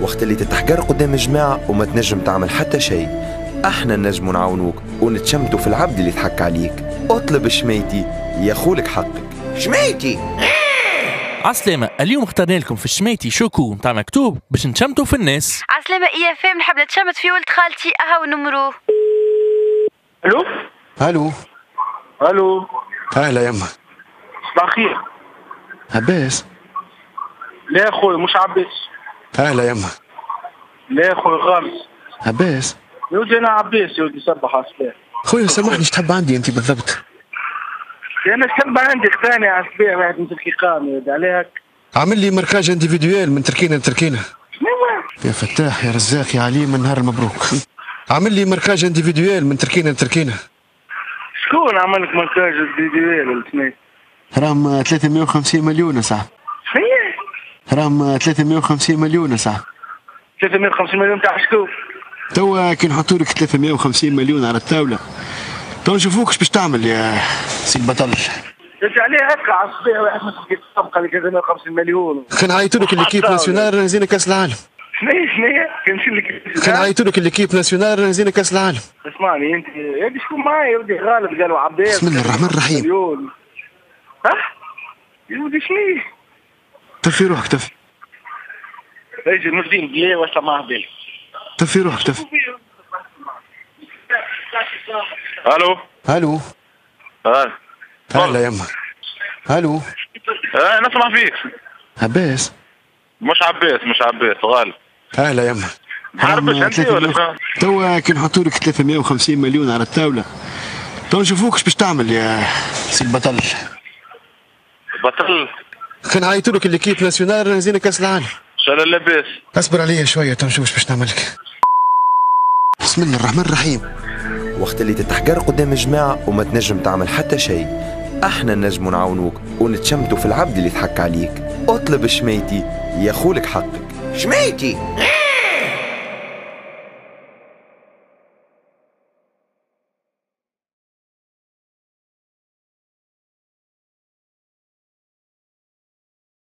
وقت اللي تتحقر قدام جماعة وما تنجم تعمل حتى شيء. إحنا نجم نعاونوك ونتشمتوا في العبد اللي ضحك عليك. اطلب شميتي ياخولك حقك. شميتي! عسلامة اليوم اخترنا لكم في الشميتي شوكو متاع مكتوب باش نشمتوا في الناس. عسلامة إيا فام نحب نتشمت في ولد خالتي أهو نمرو ألو؟ ألو؟ ألو؟ أهلا يما. صباح الخير. عباس. لا يا أخوي مش عباس أهلا يما لا يا أخوي غامس عباس. يا ولدي أنا عباس يا ولدي صبح على الصباح خويا سامحني تحب عندي أنت بالضبط. أنا كتب عندي ثاني على الصباح واحد من تركي قام عليك. عامل لي مركاج انديفيدويل من تركينه لتركينه هو؟ يا فتاح يا رزاق يا عليم النهار المبروك. عامل لي مركاج انديفيدويل من تركينه لتركينه شكون عمل لك ولا شنو؟ راهم 350 مليون يا صاحبي؟ راهم 350 مليون صاحبي 350 مليون تاع شكون؟ توا كي نحطوا لك 350 مليون على الطاولة. تو نشوفوك باش تعمل يا سي البطل انت عليه هكا على الصباح واحد قال لي 350 مليون. خلينا نعيطوا لك الليكيب ناسيونال نزينا كأس العالم. شنو هي شنو هي؟ كنمشي لك؟ خلينا نعيطوا لك الليكيب ناسيونال كأس العالم. اسمعني أنت. شكون معايا يا ودي؟ غالب قالوا عباس. بسم الله الرحمن الرحيم. مليون. ها؟ يا ودي شنو تفي روحك تفي أجي نردين بلي ولا ما بلي؟ تفي روحك تفي ألو؟ ألو. آه. هلا يما ألو. آه، نسمع فيك. عباس. مش عباس مش عباس غالب هلا يما حربش أنت ولا 300 شنو؟ توا كي نحطوا لك 350 مليون على الطاولة. تو نشوفوك باش تعمل يا سي البطل. بطل؟ خلينا نعيطوا لك الليكيب ناسيونال نزينا كاس العالم. شال اللباس اصبر عليا شوية تو نشوف باش نعمل لك بسم الله الرحمن الرحيم. وقت اللي تتحقر قدام جماعة وما تنجم تعمل حتى شيء. إحنا نجم نعاونوك ونتشمتوا في العبد اللي ضحك عليك. اطلب شميتي ياخولك حقك. شميتي!